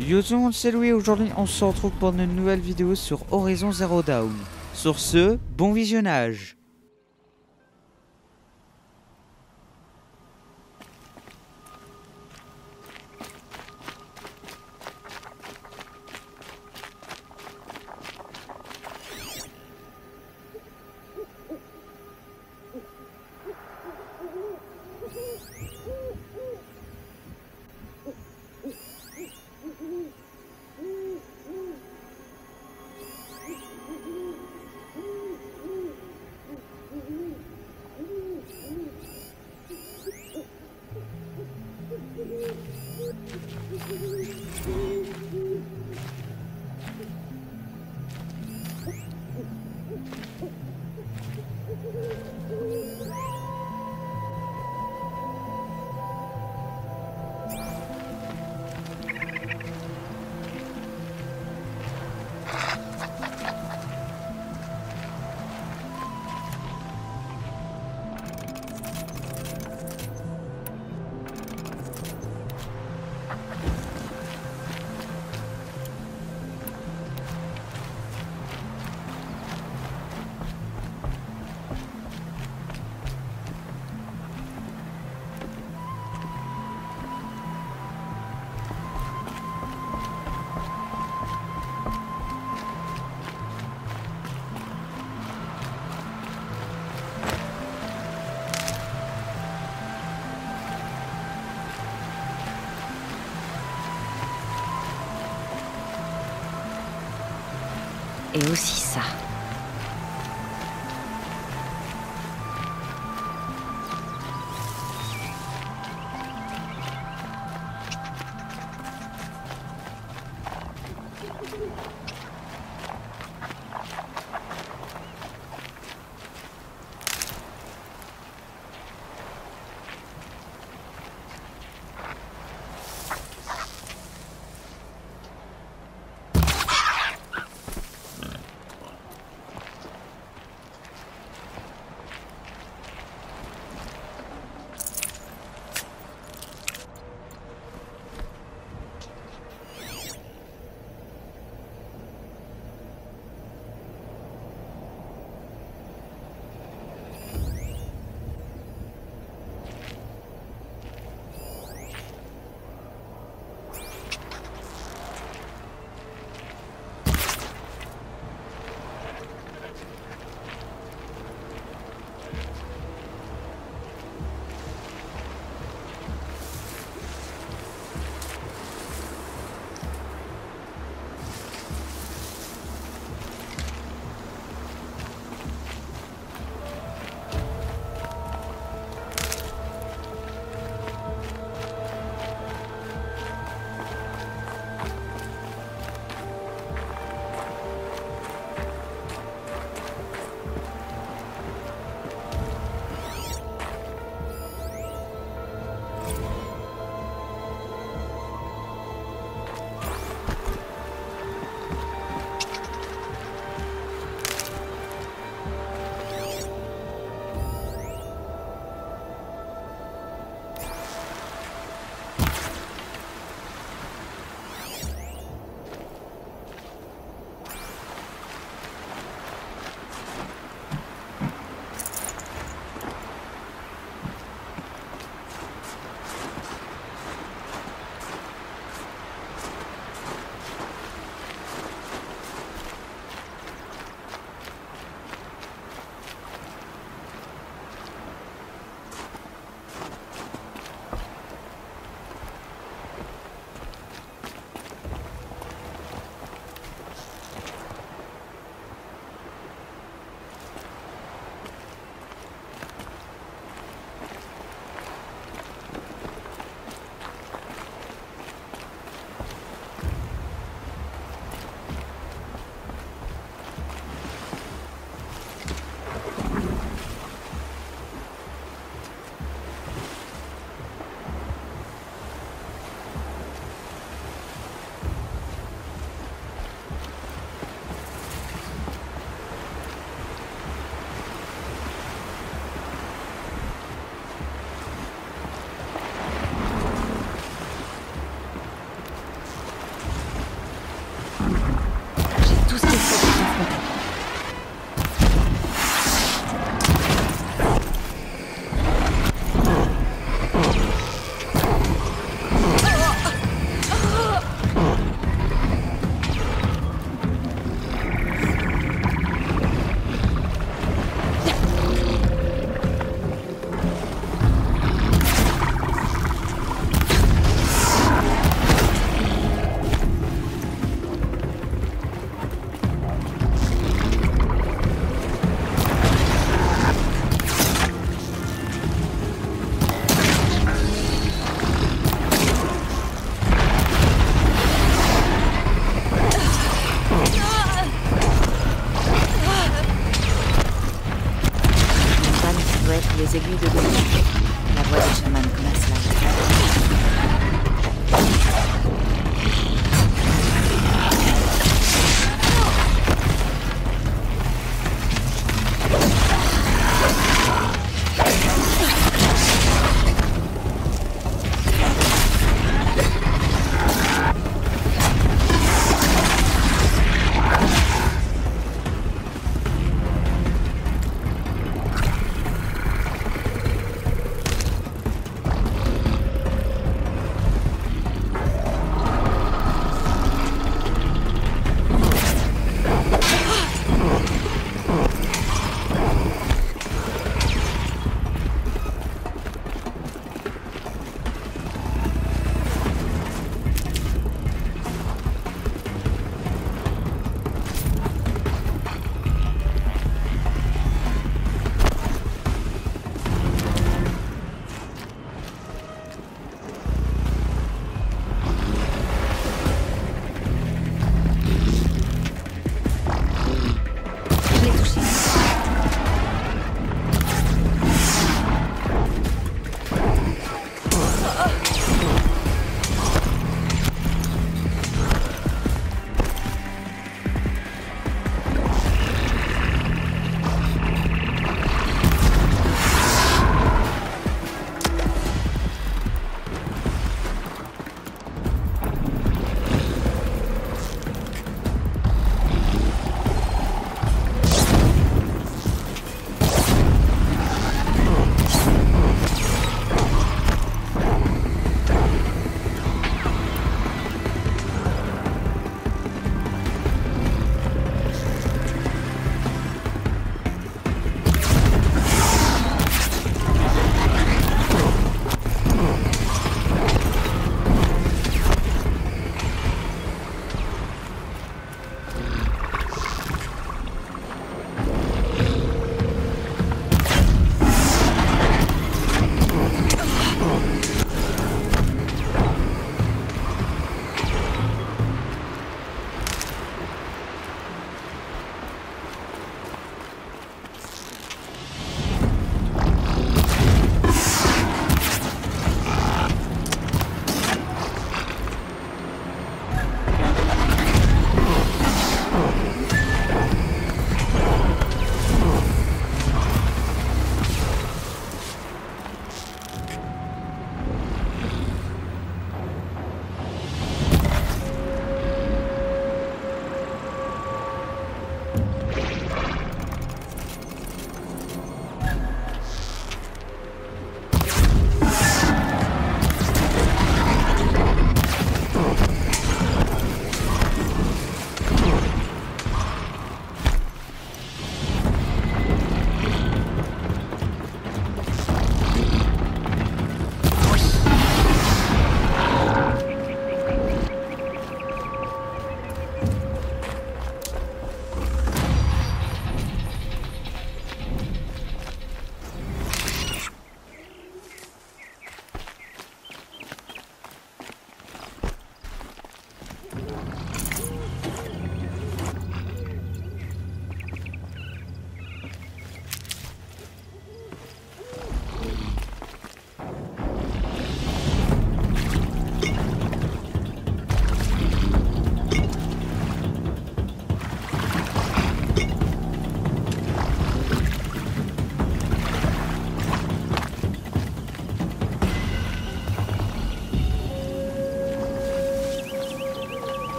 Yo tout le monde, c'est Louis. Aujourd'hui, on se retrouve pour une nouvelle vidéo sur Horizon Zero Dawn. Sur ce, bon visionnage. Aussi ça.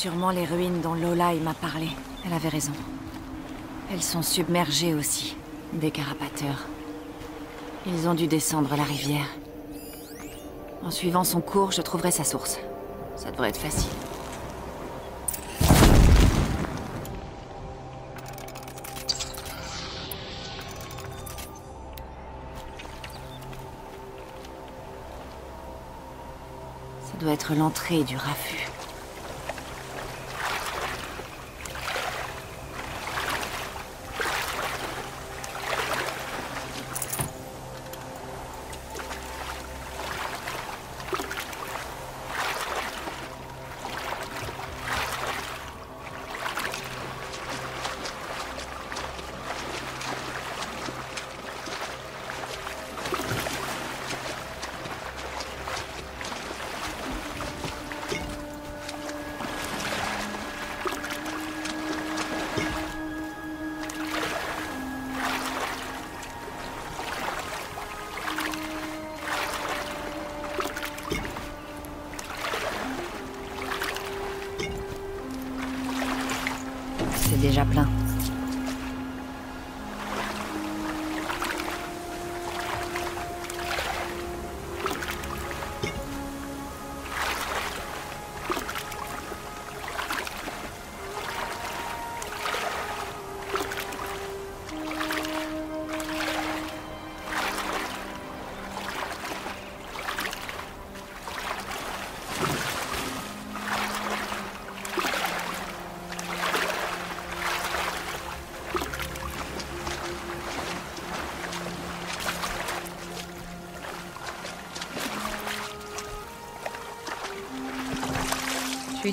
Sûrement les ruines dont Lola m'a parlé. Elle avait raison. Elles sont submergées aussi. Des carapateurs. Ils ont dû descendre la rivière. En suivant son cours, je trouverai sa source. Ça devrait être facile. Ça doit être l'entrée du raffut.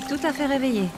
Suis tout à fait réveillée.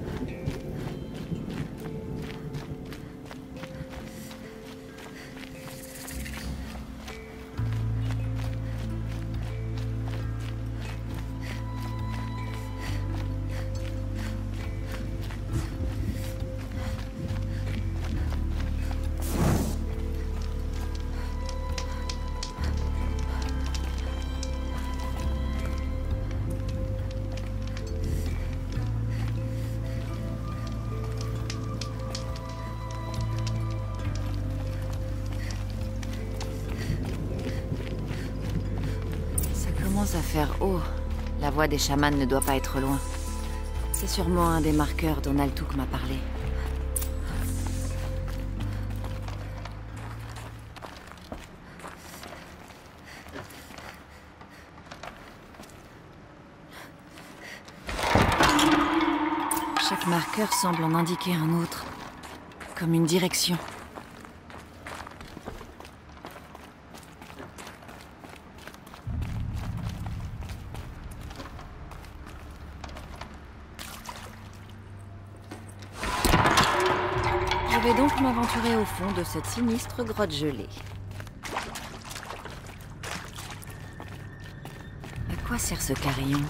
à faire haut. La voix des chamans ne doit pas être loin. C'est sûrement un des marqueurs dont Naltuk m'a parlé. Chaque marqueur semble en indiquer un autre, comme une direction. Au fond de cette sinistre grotte gelée. À quoi sert ce carillon?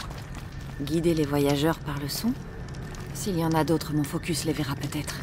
Guider les voyageurs par le son? S'il y en a d'autres, mon focus les verra peut-être.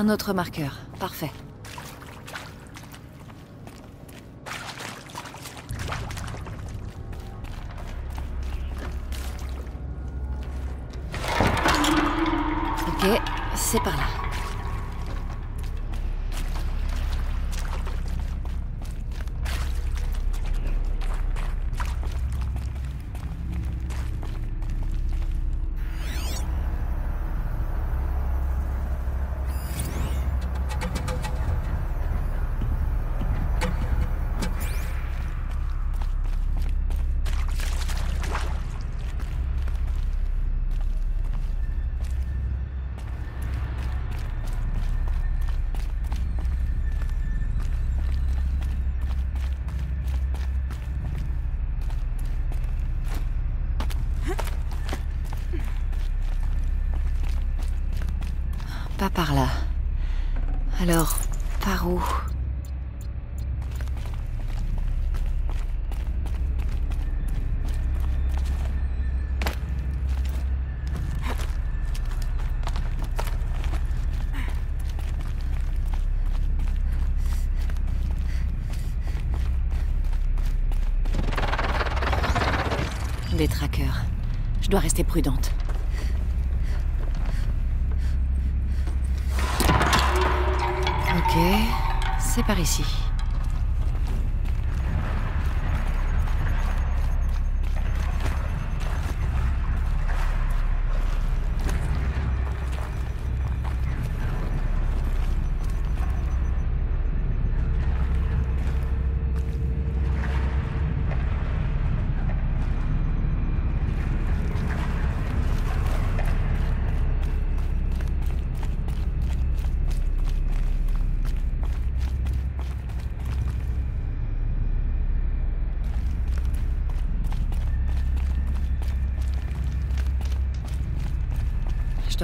Un autre marqueur. Parfait. Ok, c'est par là. Pas par là. Alors, par où? Des trackers. Je dois rester prudente. Par ici.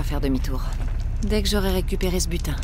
Faire demi-tour. Dès que j'aurai récupéré ce butin.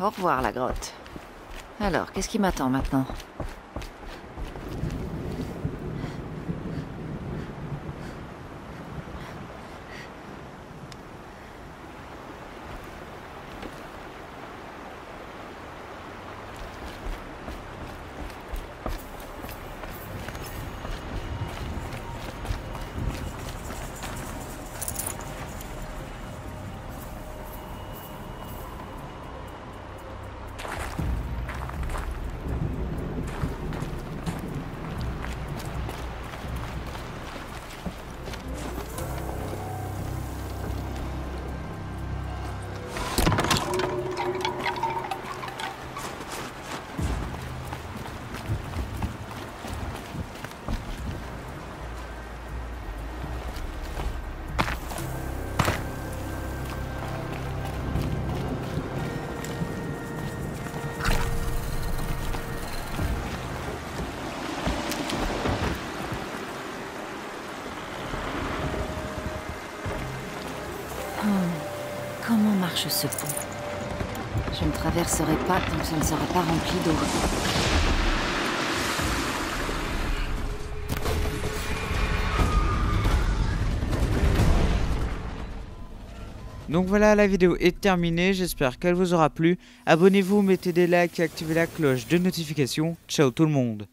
Au revoir, la grotte. Alors, qu'est-ce qui m'attend maintenant? Ce Je ne traverserai pas tant que ça ne sera pas rempli d'eau. Donc voilà, la vidéo est terminée, j'espère qu'elle vous aura plu. Abonnez-vous, mettez des likes et activez la cloche de notification. Ciao tout le monde